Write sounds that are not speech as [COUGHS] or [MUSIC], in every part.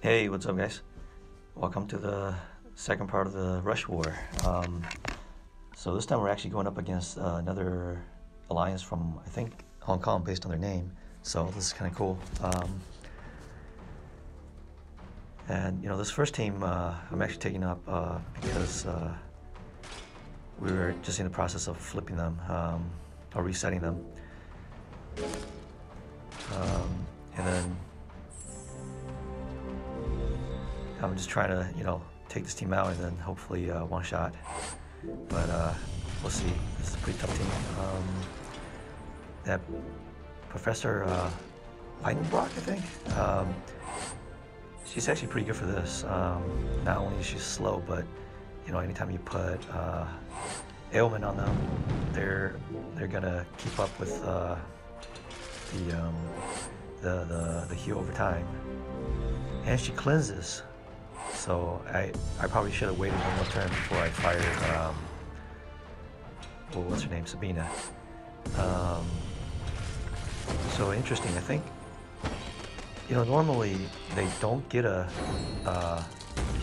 Hey, what's up, guys? Welcome to the second part of the Rush War. Um, so this time we're actually going up against uh, another alliance from, I think, Hong Kong, based on their name. So this is kind of cool. Um, and you know, this first team uh, I'm actually taking up uh, because uh, we were just in the process of flipping them um, or resetting them. Um, and then I'm just trying to, you know, take this team out and then hopefully uh, one shot. But uh, we'll see. This is a pretty tough team. Um, that Professor uh, Brock, I think. Um, she's actually pretty good for this. Um, not only is she slow, but you know, anytime you put uh, ailment on them, they're they're gonna keep up with uh, the, um, the the the heal over time. And she cleanses. So I, I probably should have waited one more turn before I fired, um, well, what's her name, Sabina. Um, so interesting, I think, you know, normally they don't get a uh,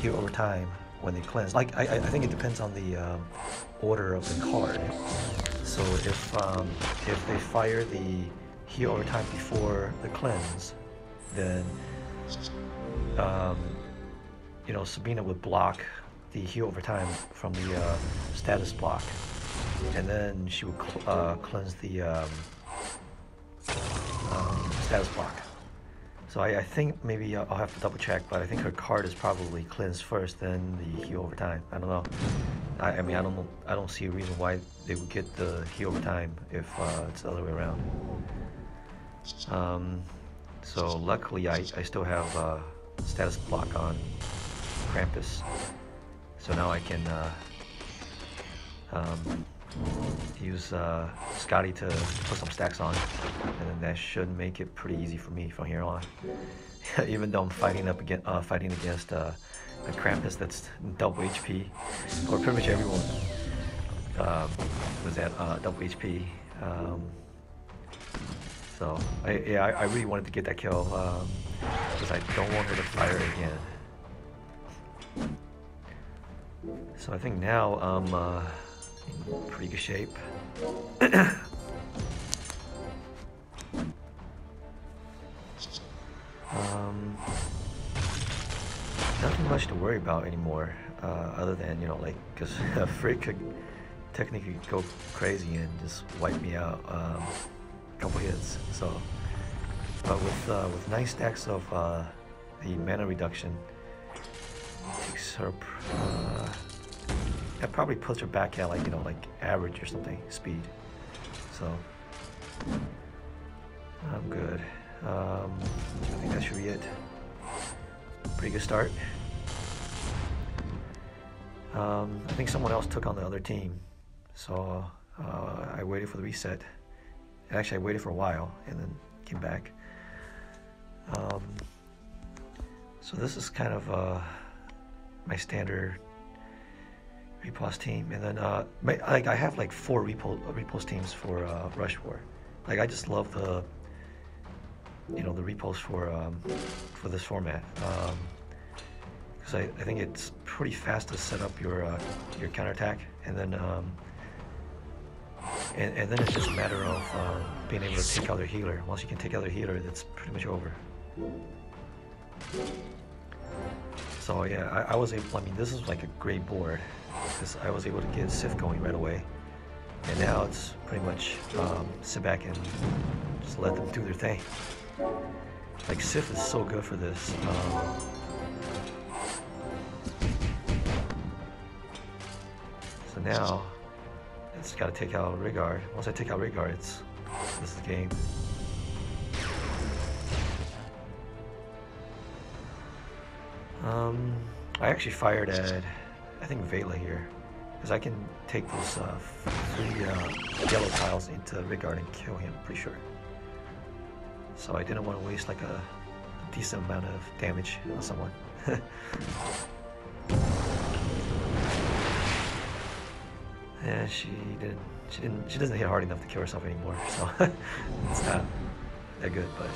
heal over time when they cleanse. Like, I, I think it depends on the um, order of the card. So if, um, if they fire the heal over time before the cleanse, then um, you know, Sabina would block the heal over time from the uh, status block, and then she would cl uh, cleanse the um, um, status block. So I, I, think maybe I'll have to double check, but I think her card is probably cleansed first, then the heal over time. I don't know. I, I mean, I don't. I don't see a reason why they would get the heal over time if uh, it's the other way around. Um, so luckily, I, I still have uh, status block on Krampus. So now I can uh, um, use uh, Scotty to put some stacks on, and then that should make it pretty easy for me from here on. [LAUGHS] Even though I'm fighting up against uh, fighting against uh, a Krampus that's double HP, or pretty much everyone um, was at uh, double HP. Um, so I, yeah, I, I, really wanted to get that kill because um, I don't want her to fire again. So I think now I'm uh, in pretty good shape. [COUGHS] um, nothing much to worry about anymore, uh, other than, you know, like, because [LAUGHS] Frick could technically go crazy and just wipe me out um, a couple hits. So, but with, uh, with nine stacks of uh, the mana reduction, takes her. That probably puts her back at like you know like average or something speed. So I'm good. Um, I think that should be it. Pretty good start. Um, I think someone else took on the other team, so uh, I waited for the reset. Actually, I waited for a while and then came back. Um, so this is kind of. Uh, my standard repos team, and then uh, like I have like four repo repos teams for uh, Rush War. Like I just love the you know the repos for um, for this format because um, I, I think it's pretty fast to set up your uh, your counterattack, and then um, and, and then it's just a matter of uh, being able to take out their healer. Once you can take out their healer, that's pretty much over. So yeah, I, I, was able, I mean, this is like a great board because I was able to get Sif going right away. And now it's pretty much um, sit back and just let them do their thing. Like Sif is so good for this. Um, so now, it's got to take out Rigard. Once I take out Rigard, it's this is the game. Um, I actually fired at, I think Vela here, because I can take those uh, three uh, yellow tiles into Rigard and kill him, pretty sure. So I didn't want to waste like a, decent amount of damage on someone. [LAUGHS] yeah, she didn't, she didn't, she doesn't hit hard enough to kill herself anymore, so [LAUGHS] it's not that good, but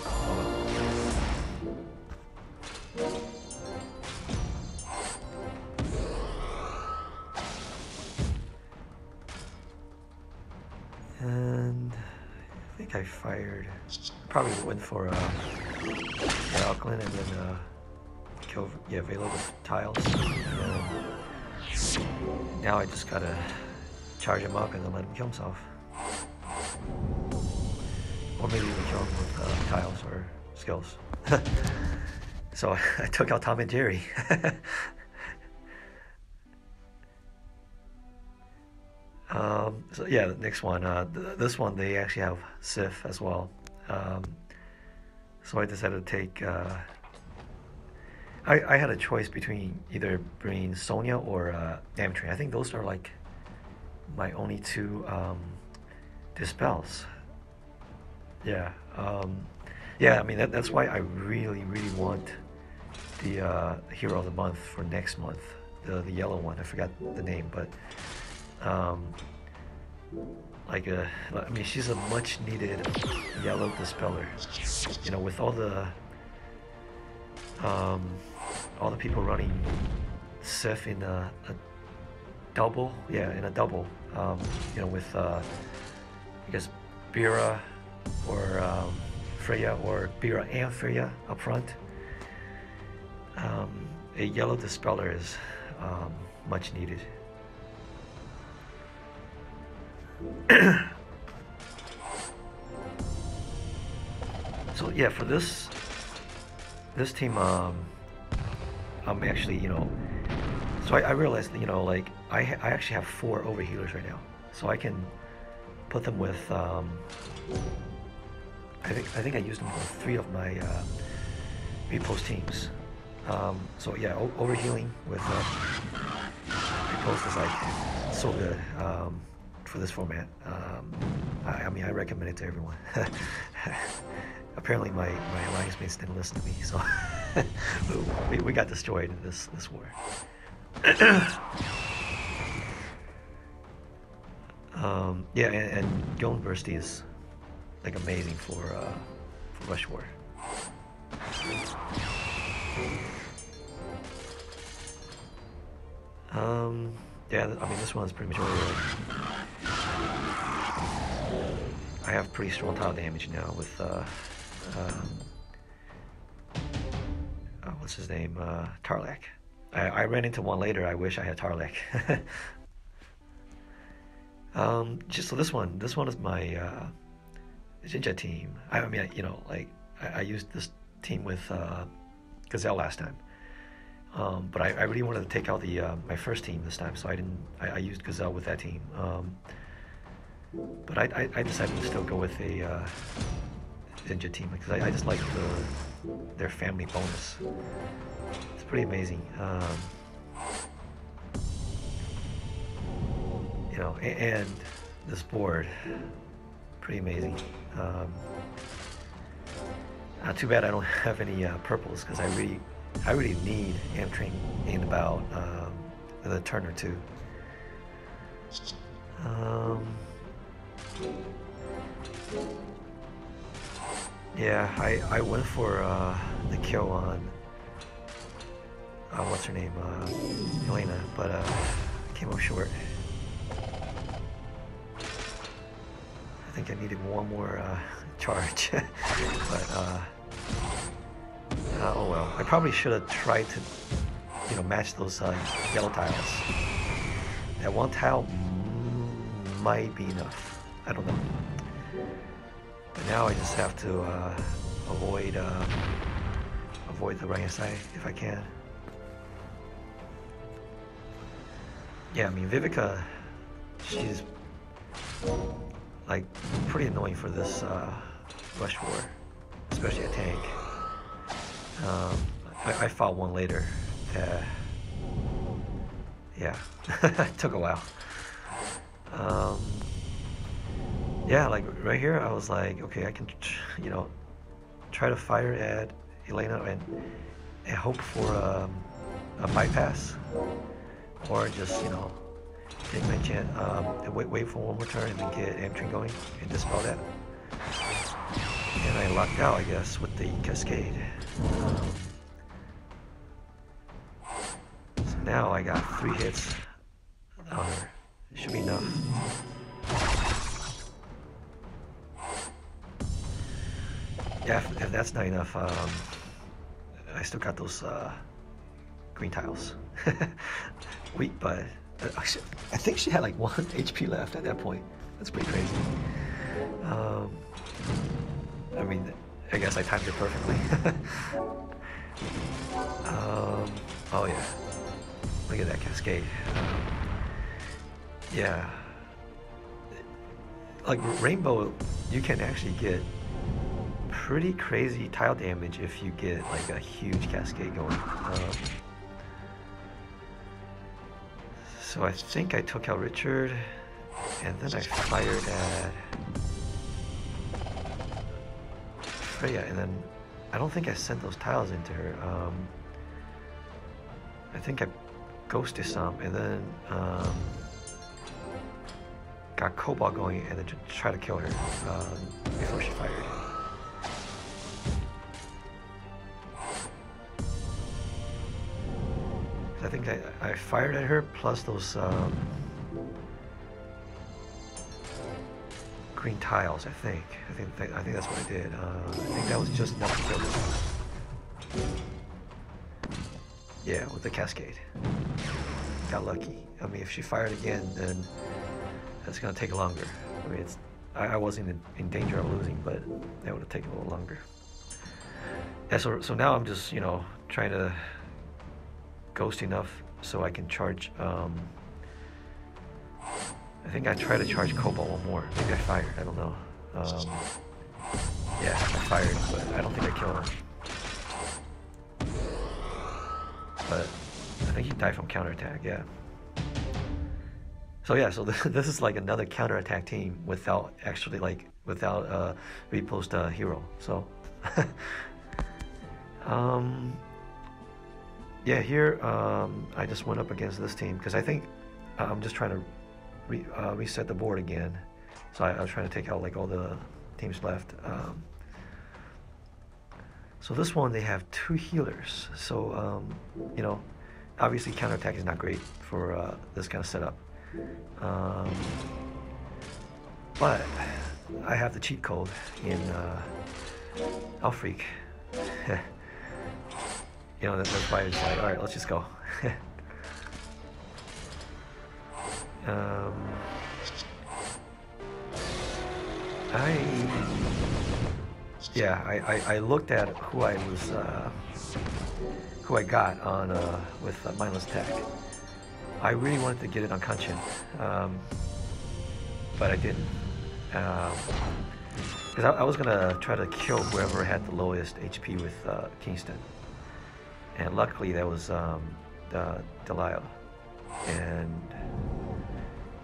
fired. Probably went for uh, Auckland and then uh, kill yeah with tiles. And now I just gotta charge him up and then let him kill himself. Or maybe even kill him with uh, tiles or skills. [LAUGHS] so [LAUGHS] I took out Tom and Jerry. [LAUGHS] Um, so yeah, the next one. Uh, th- this one they actually have Sif as well. Um, so I decided to take. Uh, I I had a choice between either bringing Sonia or uh, Amtrain. I think those are like my only two um, dispels. Yeah. Um, yeah. I mean that, that's why I really really want the uh, hero of the month for next month. The the yellow one. I forgot the name, but um, like a, I mean, she's a much needed yellow dispeller. You know, with all the, um, all the people running Sif in a, a double, yeah, in a double. Um, you know, with uh, I guess Bera or um, Freya or Bera and Freya up front. Um, a yellow dispeller is um, much needed. [COUGHS] so yeah, for this this team, um, I'm actually you know, so I, I realized you know like I I actually have four overhealers right now, so I can put them with. Um, I think I think I used them for three of my uh, repost teams. Um, so yeah, overhealing with uh, repost is like so good. Um, for this format. Um, I, I, mean, I recommend it to everyone. [LAUGHS] Apparently, my, my alliance mates didn't listen to me, so [LAUGHS] we, we got destroyed in this this war. [COUGHS] um, yeah, and, and University is like amazing for uh, for Rush War. Um, yeah, I mean, this one's pretty much over. I have pretty strong tile damage now with, uh, um, oh, what's his name? Uh, Tarlak. I, I, ran into one later. I wish I had Tarlak. [LAUGHS] um, just so this one, this one is my uh, ninja team. I, mean, I, you know, like I, used this team with uh, Gazelle last time. Um, but I, really wanted to take out the uh, my first team this time, so I didn't. I, I used Gazelle with that team. But I, I, decided to still go with a uh, ninja team because I, I, just like the their family bonus. It's pretty amazing. Um, you know, and, and, this board, pretty amazing. Um, not too bad I don't [LAUGHS] have any uh, purples because I really, I really need Amtrain in about um, the turn or two. Um, yeah, I, I went for uh, the kill on, uh, what's her name, uh, Elena, but uh, came up short. I think I needed one more uh, [LAUGHS] charge, [LAUGHS] but uh, uh, oh well. I probably should have tried to, you know, match those uh, yellow tiles. That one tile might be enough. I don't know. But now I just have to uh, avoid uh, avoid the side if I can. Yeah, I mean Vivica, she's like pretty annoying for this uh, rush war, especially a tank. Um, I, I fought one later. That, yeah, It [LAUGHS] took a while. Um, yeah, like right here, I was like, okay, I can, you know, try to fire at Elena and, and hope for um, a bypass, or just you know, take my chance, um, and wait, wait for one more turn and then get Amtrain going and dispel that. And I lucked out, I guess, with the Cascade. So now I got three hits on her. Should be enough. That's not enough. Um, I still got those uh, green tiles. [LAUGHS] Weak, but uh, I think she had like one [LAUGHS] HP left at that point. That's pretty crazy. Um, I mean, I guess I timed it perfectly. [LAUGHS] um, oh yeah, look at that cascade. Um, yeah, like Rainbow, you can actually get pretty crazy tile damage if you get like a huge cascade going. Um, so I think I took out Richard, and then I fired at Freya, and then I don't think I sent those tiles into her. Um, I think I ghosted some, and then um, got Cobalt going, and then tried to kill her um, before she fired. I, fired at her plus those um, green tiles. I think. I think. I think that's what I did. Uh, I think that was just enough to kill. Yeah, with the cascade. Got lucky. I mean, if she fired again, then that's gonna take longer. I mean, it's. I, I wasn't in, in, danger of losing, but that would have taken a little longer. Yeah. So so now I'm just you know trying to ghost enough so I can charge. Um, I think I try to charge Cobalt one more. Maybe I fired. I don't know. Um, yeah, I fired, but I don't think I killed him. But I think he died from counterattack. Yeah. So yeah, so [LAUGHS] this is like another counterattack team without actually like without uh, repost uh, hero. So. [LAUGHS] um, yeah, here um, I just went up against this team because I think uh, I'm just trying to re uh, reset the board again. So I, I, was trying to take out like all the teams left. Um, so this one they have two healers. So um, you know, obviously counterattack is not great for uh, this kind of setup. Um, but I have the cheat code in uh, Alfrike. [LAUGHS] you know, that's why it's like, all right, let's just go. [LAUGHS] um, I, yeah, I, I, I, looked at who I was, uh, who I got on uh, with uh, Mindless Tech. I really wanted to get it on Kanchan, um, but I didn't. Because um, I, I, was gonna try to kill whoever had the lowest HP with uh, Kingston and luckily that was um, the Delilah, and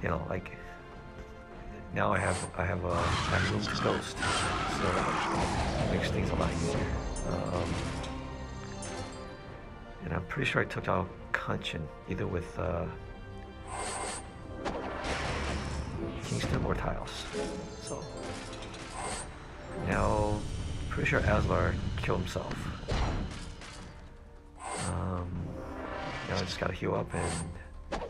you know, like now I have I have a I have to ghost, so it makes things a lot easier. Um, and I'm pretty sure I took out Kanchan either with uh, Kingston or Tiles. So now, pretty sure Azlar killed himself. Know, I just gotta heal up and...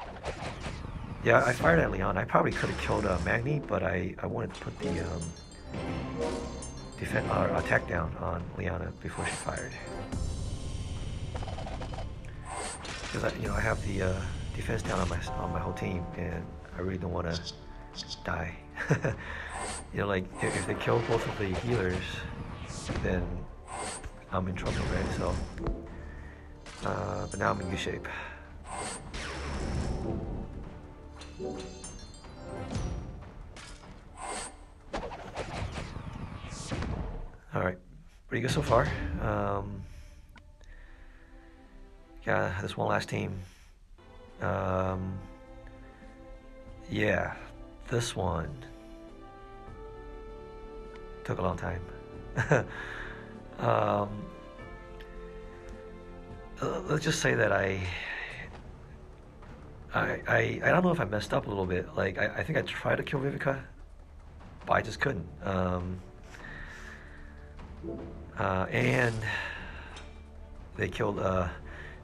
Yeah, I fired at Leon. I probably could have killed uh, Magni, but I, I wanted to put the um, defend, uh, attack down on Liana before she fired. Because I, you know, I have the uh, defense down on my on my whole team, and I really don't want to die. [LAUGHS] you know, like if, if, they kill both of the healers, then I'm in trouble, right? So uh, but now I'm in U shape. Alright, pretty good so far. Um, yeah, this one last team. Um, yeah, this one took a long time. [LAUGHS] um, let's just say that I, I, I, I don't know if I messed up a little bit. Like I, I think I tried to kill Vivica, but I just couldn't. Um, uh, and they killed uh,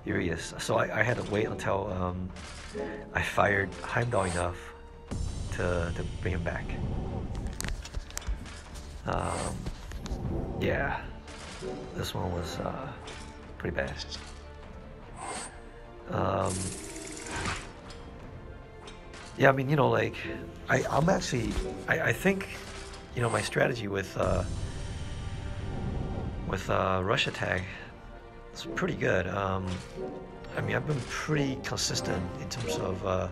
Urias. So I, I, had to wait until um, I fired Heimdall enough to, to bring him back. Um, yeah. this one was uh, pretty bad. Um, yeah, I mean, you know, like, I, I'm actually, I, I think, you know, my strategy with, uh, with uh, rush attack is pretty good. Um, I mean, I've been pretty consistent in terms of uh,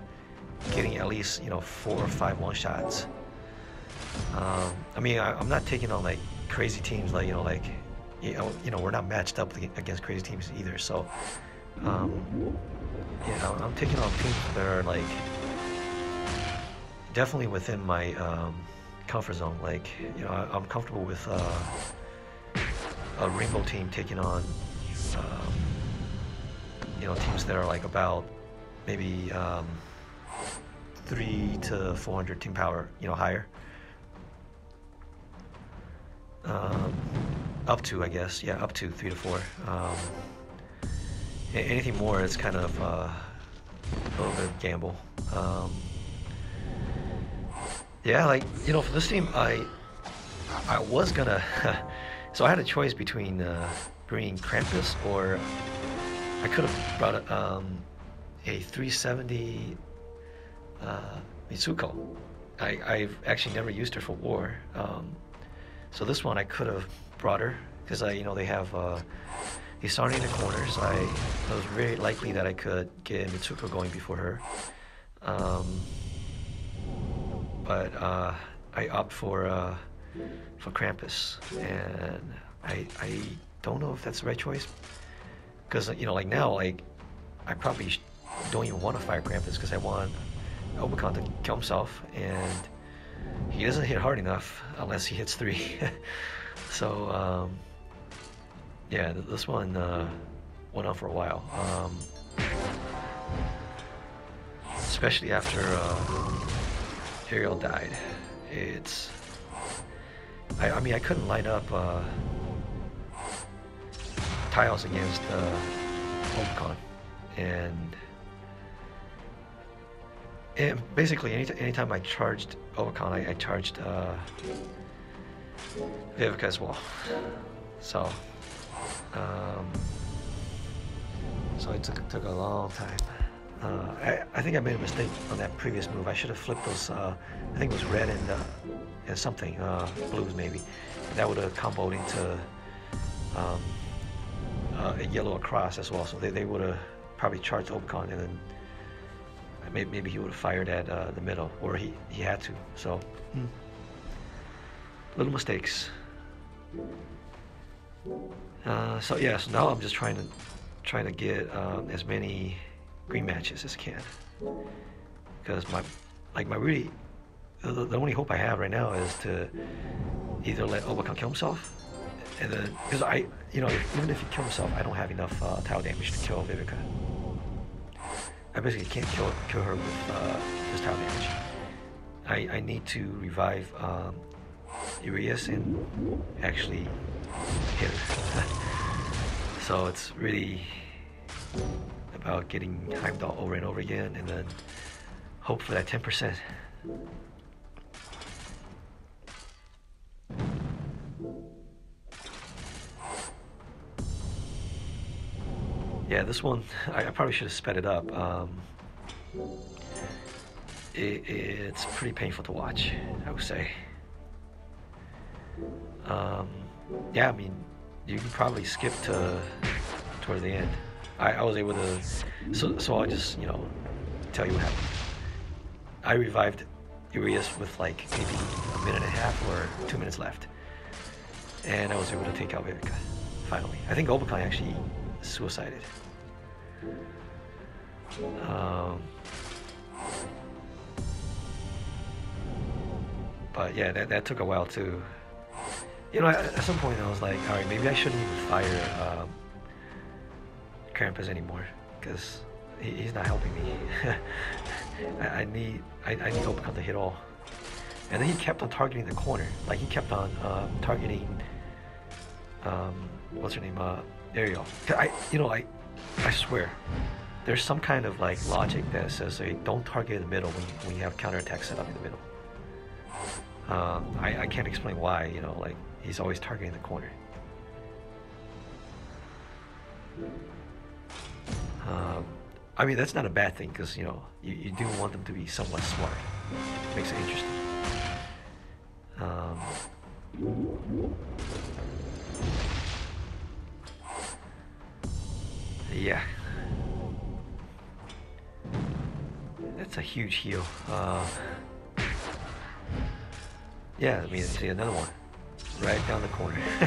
getting at least, you know, four or five one shots. Um, I mean, I, am not taking on like crazy teams, like, you know, like, you know, you know, we're not matched up against crazy teams either. So, um, yeah, I'm taking on teams that are like definitely within my um, comfort zone. Like, you know, I, am comfortable with uh, a rainbow team taking on, um, you know, teams that are like about maybe um, three to 400 team power, you know, higher. Um, up to, I guess, yeah, up to three to four. Anything more, is kind of uh, a little bit of gamble. Um, yeah, like you know, for this team, I I was gonna. [LAUGHS] so I had a choice between uh, bringing Krampus or I could have brought a, um, a 370 uh, Mitsuko. I, I've actually never used her for war. Um, so this one I could have brought her because I, you know, they have uh, Isari in the corners. I it was very likely that I could get Mitsuko going before her. Um, but uh, I opt for uh, for Krampus, and I I don't know if that's the right choice because you know like now like I probably don't even want to fire Krampus because I want Obakan to kill himself and he doesn't hit hard enough unless he hits three. [LAUGHS] so um, yeah, this one uh, went on for a while. Um, especially after uh, Ariel died. It's. I, I mean, I couldn't light up uh, tiles against uh, Obakan. And. And basically, any anytime I charged Obakan, I, I charged uh, Vivica as well. So. Um, so it took, took a long time. Uh, I, I, think I made a mistake on that previous move. I should have flipped those, uh, I think it was red and, uh, and something, uh, blues maybe. That would have comboed into um, uh, a yellow across as well. So they, they would have probably charged Obakan and then maybe, maybe he would have fired at uh, the middle, or he, he had to. So, hmm. little mistakes. So yeah, so now I'm just trying to trying to get um, as many green matches as I can. Because my, like my really, the, the, only hope I have right now is to either let Obakan kill himself, and then because I, you know, if, even if he kills himself, I don't have enough uh, tile damage to kill Vivica. I basically can't kill kill her with uh, tile damage. I I need to revive um, Urias and actually hit [LAUGHS] so it's really about getting Heimdall over and over again and then hope for that 10%. Yeah, this one, I, I, probably should have sped it up. Um, it, it's pretty painful to watch, I would say. Um, yeah, I mean, you can probably skip to toward the end. I, I was able to. So, so I'll just, you know, tell you what happened. I revived Urias with like maybe a minute and a half or two minutes left. And I was able to take out Vivica, finally. I think Obakan actually suicided. Um, but yeah, that, that took a while too. You know, at, some point I was like, all right, maybe I shouldn't fire um, Krampus anymore because he, he's not helping me. [LAUGHS] I, I, need I, I need Obakan to hit all. And then he kept on targeting the corner. Like he kept on um, targeting um, what's her name? Uh, Ariel. I you know I I swear there's some kind of like logic that says hey, don't target the middle when you, when you have counterattack set up in the middle. Um, I, I can't explain why, you know, like he's always targeting the corner. Um, I mean, that's not a bad thing because, you know, you, you do want them to be somewhat smart. Makes it interesting. Um, yeah. That's a huge heal. Uh, yeah, I mean, see another one. Right down the corner. [LAUGHS]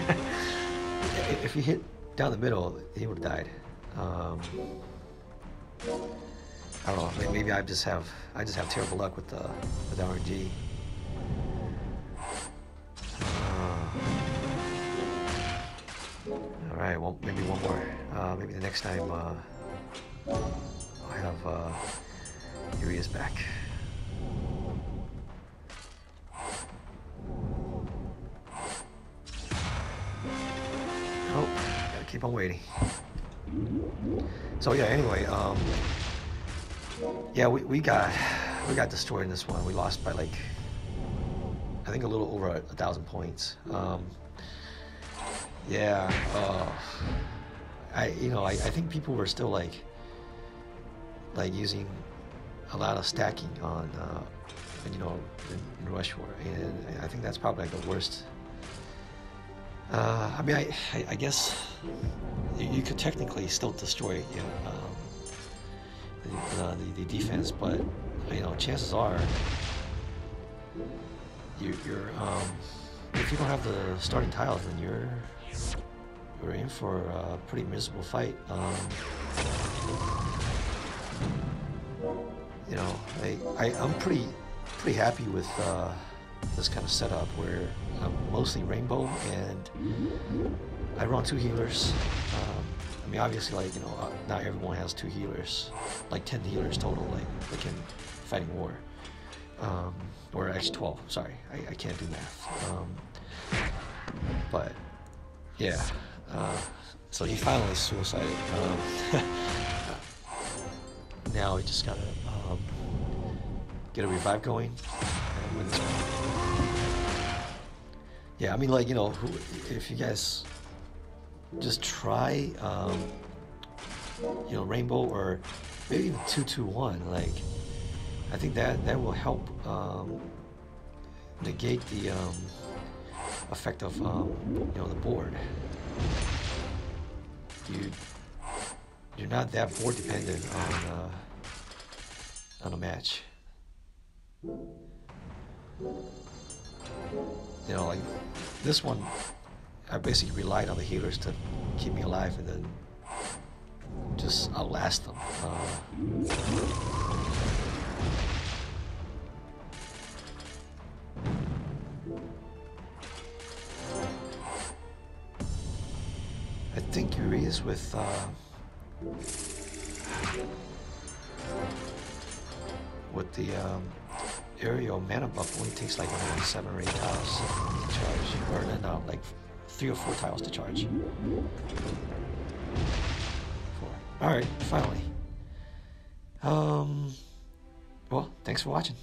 if he hit down the middle, he would have died. Um, I don't know. Maybe I just have I just have terrible luck with the with RNG. Uh, all right. Well, maybe one more. Uh, maybe the next time uh, I have uh, Urias back. Keep on waiting. So yeah, anyway, um, yeah, we, we got we got destroyed in this one. We lost by like I think a little over a, a thousand points. Um, yeah, uh, I you know I, I think people were still like like using a lot of stacking on uh, you know in, in Rush War, and I think that's probably like the worst. Uh, I mean, I, I, I guess you, you, could technically still destroy you know, um, the, uh, the, the, defense, but you know, chances are you, are um, if you don't have the starting tiles, then you're you're in for a pretty miserable fight. Um, you know, I, I I'm pretty pretty happy with. Uh, this kind of setup where I'm mostly rainbow and I run two healers. Um, I mean, obviously, like, you know, uh, not everyone has two healers, like 10 healers total, like, like in Fighting War. Um, or actually 12, sorry, I, I can't do math. Um, but, yeah, uh, so he finally suicided. Um, [LAUGHS] now we just gotta um, get a revive going Yeah, I mean, like, you know, if you guys just try, um, you know, Rainbow or maybe even 221, like, I think that, that will help um, negate the um, effect of, um, you know, the board. You, you're not that board dependent on, uh, on a match you know, like this one, I basically relied on the healers to keep me alive and then just outlast them. Uh, I think Yuri is with uh, with the um, aerial mana buff only takes like seven or eight tiles to charge, or uh, like three or four tiles to charge. Four. All right, finally. Um. Well, thanks for watching.